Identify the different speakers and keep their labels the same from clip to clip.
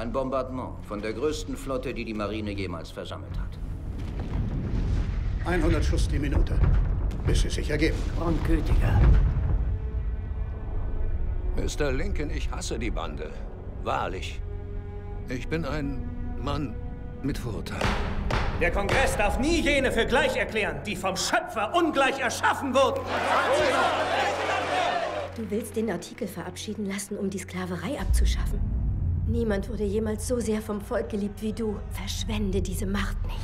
Speaker 1: Ein Bombardement von der größten Flotte, die die Marine jemals versammelt hat.
Speaker 2: 100 Schuss die Minute, bis sie sich ergeben.
Speaker 3: Grundgütiger.
Speaker 4: Mr. Lincoln, ich hasse die Bande. Wahrlich. Ich bin ein Mann mit Vorurteilen.
Speaker 5: Der Kongress darf nie jene für gleich erklären, die vom Schöpfer ungleich erschaffen wurden.
Speaker 6: Du willst den Artikel verabschieden lassen, um die Sklaverei abzuschaffen. Niemand wurde jemals so sehr vom Volk geliebt wie du. Verschwende diese Macht nicht.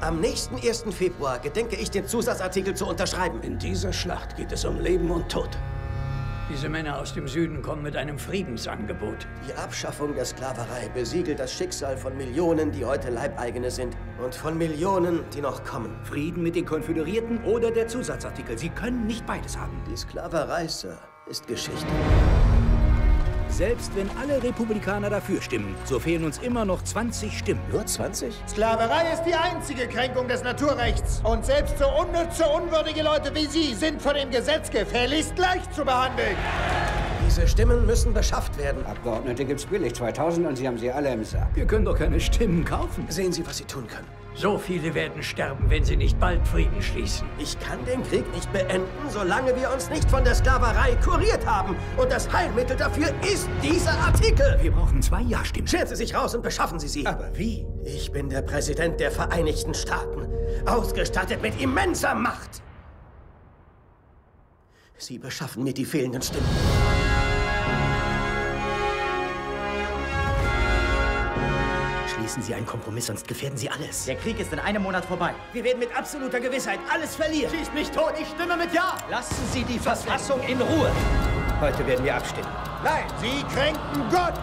Speaker 7: Am nächsten 1. Februar gedenke ich, den Zusatzartikel zu unterschreiben.
Speaker 3: In dieser Schlacht geht es um Leben und Tod. Diese Männer aus dem Süden kommen mit einem Friedensangebot.
Speaker 7: Die Abschaffung der Sklaverei besiegelt das Schicksal von Millionen, die heute Leibeigene sind. Und von Millionen, die noch kommen.
Speaker 5: Frieden mit den Konföderierten oder der Zusatzartikel. Sie können nicht beides haben.
Speaker 7: Die Sklaverei, Sir, ist Geschichte.
Speaker 5: Selbst wenn alle Republikaner dafür stimmen, so fehlen uns immer noch 20 Stimmen.
Speaker 7: Nur 20?
Speaker 8: Sklaverei ist die einzige Kränkung des Naturrechts. Und selbst so unnütze, unwürdige Leute wie Sie sind von dem Gesetz gefälligst gleich zu behandeln.
Speaker 7: Diese Stimmen müssen beschafft werden.
Speaker 9: Abgeordnete gibt's billig, 2000 und Sie haben sie alle im Sack.
Speaker 3: Wir können doch keine Stimmen kaufen.
Speaker 7: Sehen Sie, was Sie tun können.
Speaker 3: So viele werden sterben, wenn sie nicht bald Frieden schließen.
Speaker 7: Ich kann den Krieg nicht beenden, solange wir uns nicht von der Sklaverei kuriert haben. Und das Heilmittel dafür ist dieser Artikel.
Speaker 5: Wir brauchen zwei Ja-Stimmen.
Speaker 7: Scheren Sie sich raus und beschaffen Sie sie.
Speaker 5: Aber wie?
Speaker 7: Ich bin der Präsident der Vereinigten Staaten, ausgestattet mit immenser Macht. Sie beschaffen mir die fehlenden Stimmen.
Speaker 5: Schließen Sie einen Kompromiss, sonst gefährden Sie alles.
Speaker 10: Der Krieg ist in einem Monat vorbei.
Speaker 5: Wir werden mit absoluter Gewissheit alles verlieren.
Speaker 10: Schießt mich tot, ich stimme mit Ja!
Speaker 5: Lassen Sie die Verfassung in Ruhe. Heute werden wir abstimmen.
Speaker 8: Nein, Sie kränken Gott.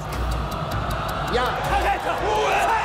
Speaker 8: Ja.
Speaker 5: Verräter! Ruhe!